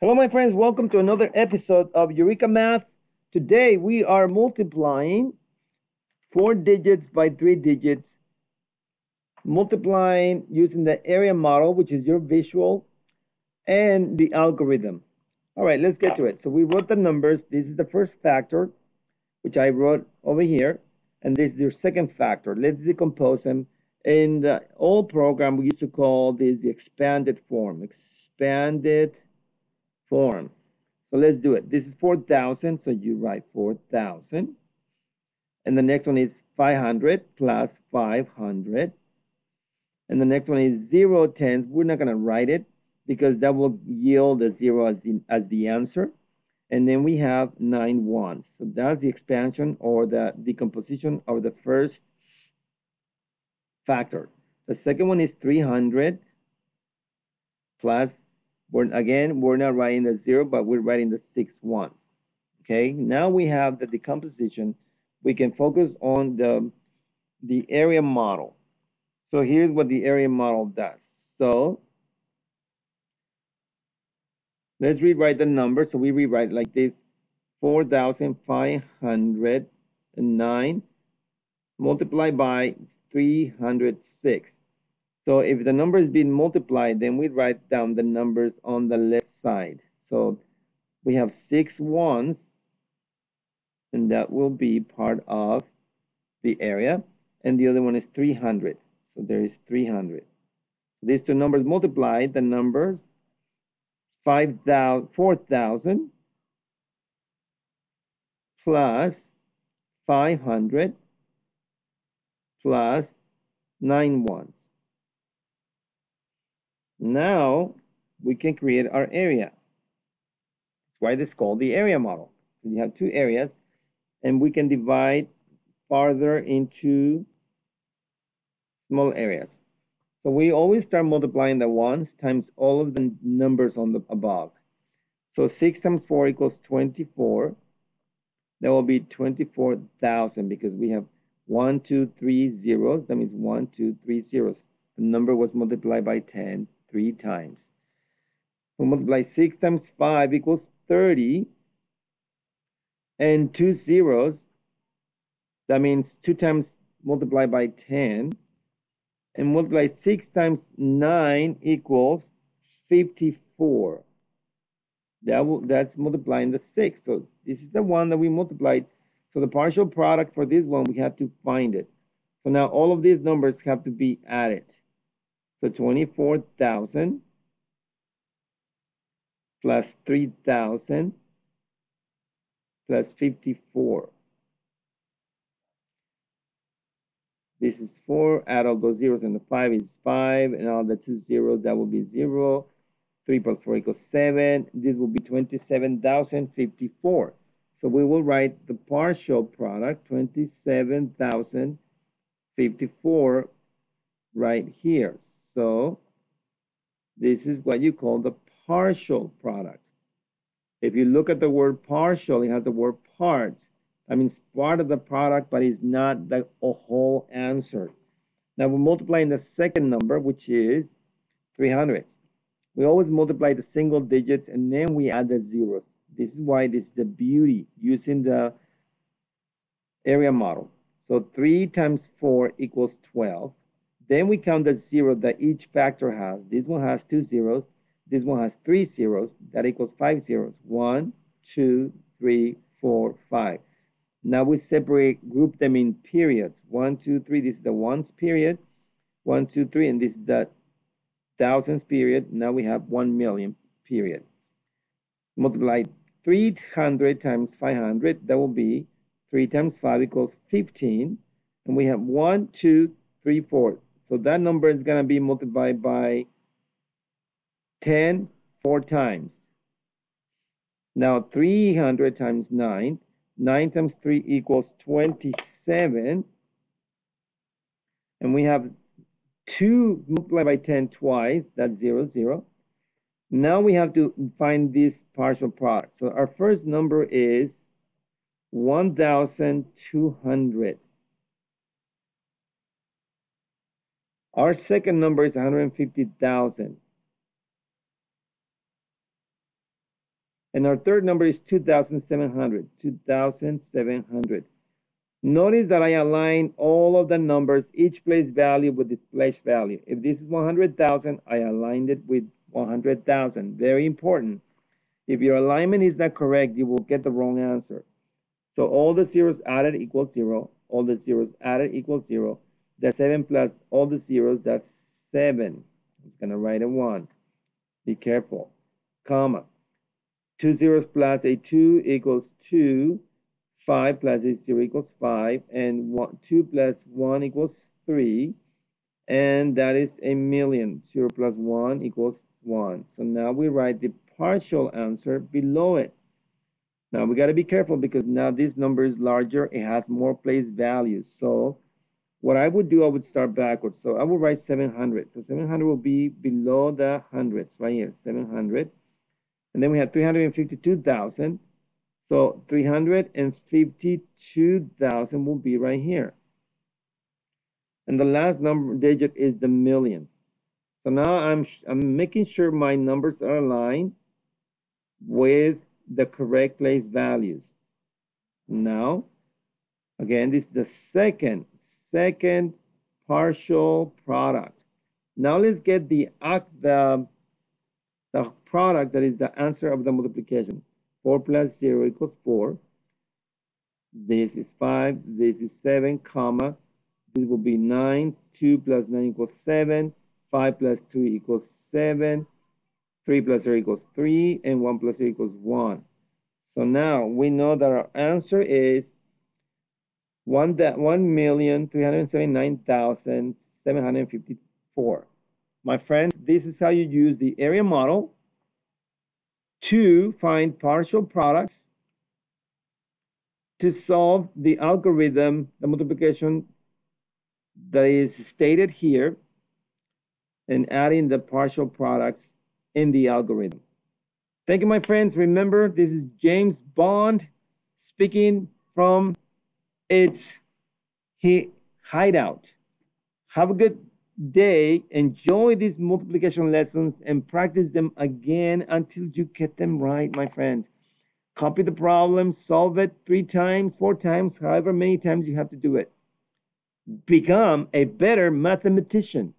Hello, my friends. Welcome to another episode of Eureka Math. Today we are multiplying four digits by three digits, multiplying using the area model, which is your visual, and the algorithm. All right, let's get to it. So we wrote the numbers. This is the first factor, which I wrote over here, and this is your second factor. Let's decompose them. In the old program, we used to call this the expanded form. Expanded form. So let's do it. This is 4,000, so you write 4,000. And the next one is 500 plus 500. And the next one is 0 tens. We're not going to write it because that will yield a 0 as the, as the answer. And then we have 9 ones. So that's the expansion or the decomposition of the first factor. The second one is 300 plus we're, again, we're not writing the zero, but we're writing the six one. Okay, now we have the decomposition. We can focus on the, the area model. So here's what the area model does. So let's rewrite the number. So we rewrite like this, 4,509 multiplied by 306. So if the number is being multiplied, then we write down the numbers on the left side. So we have six ones, and that will be part of the area. And the other one is 300. So there is 300. These two numbers multiplied, the numbers 4,000 plus 500 plus 9 ones. Now we can create our area. That's why it's called the area model. So you have two areas, and we can divide farther into small areas. So we always start multiplying the ones times all of the numbers on the above. So 6 times 4 equals 24. That will be 24,000 because we have 1, 2, 3 zeros. That means 1, 2, 3 zeros. The number was multiplied by 10 three times. We multiply 6 times 5 equals 30. And two zeros, that means 2 times multiplied by 10. And multiply 6 times 9 equals 54. That will, that's multiplying the 6. So this is the one that we multiplied. So the partial product for this one, we have to find it. So now all of these numbers have to be added. So 24,000 plus 3,000 plus 54. This is 4. Add all those zeros and the 5 is 5. And all the two zeros, that will be 0. 3 plus 4 equals 7. This will be 27,054. So we will write the partial product, 27,054 right here. So this is what you call the partial product. If you look at the word partial, it has the word part. That means part of the product, but it's not the whole answer. Now we're multiplying the second number, which is 300. We always multiply the single digits and then we add the zeros. This is why this is the beauty using the area model. So 3 times 4 equals 12. Then we count the zero that each factor has. This one has two zeros. This one has three zeros. That equals five zeros. One, two, three, four, five. Now we separate, group them in periods. One, two, three. This is the ones period. One, two, three. And this is the thousands period. Now we have one million period. Multiply 300 times 500. That will be 3 times 5 equals 15. And we have 1, 2, 3, 4. So that number is going to be multiplied by 10 four times. Now 300 times 9. 9 times 3 equals 27. And we have 2 multiplied by 10 twice. That's 0, 0. Now we have to find this partial product. So our first number is 1,200. Our second number is 150,000. And our third number is 2,700. 2,700. Notice that I align all of the numbers, each place value with its place value. If this is 100,000, I aligned it with 100,000. Very important. If your alignment is not correct, you will get the wrong answer. So all the zeros added equals zero. All the zeros added equals zero. The seven plus all the zeros, that's seven. I'm going to write a one. Be careful. Comma. Two zeros plus a two equals two. 5 plus a plus 0 equals 5, and one, 2 plus 1 equals 3, and that is a million. 0 plus 1 equals 1. So now we write the partial answer below it. Now we got to be careful because now this number is larger, it has more place values. So what I would do, I would start backwards. So I would write 700. So 700 will be below the hundreds right here, 700. And then we have 352,000. So 352,000 will be right here. And the last number digit is the million. So now I'm, I'm making sure my numbers are aligned with the correct place values. Now, again, this is the second, second partial product. Now let's get the, the, the product that is the answer of the multiplication. 4 plus 0 equals 4. This is 5. This is 7, comma. This will be 9. 2 plus 9 equals 7. 5 plus 2 equals 7. 3 plus 0 equals 3. And 1 plus 0 equals 1. So now we know that our answer is 1,379,754. My friends, this is how you use the area model to find partial products to solve the algorithm, the multiplication that is stated here, and adding the partial products in the algorithm. Thank you, my friends. Remember, this is James Bond speaking from its he hideout. Have a good day, enjoy these multiplication lessons and practice them again until you get them right, my friend. Copy the problem, solve it three times, four times, however many times you have to do it. Become a better mathematician.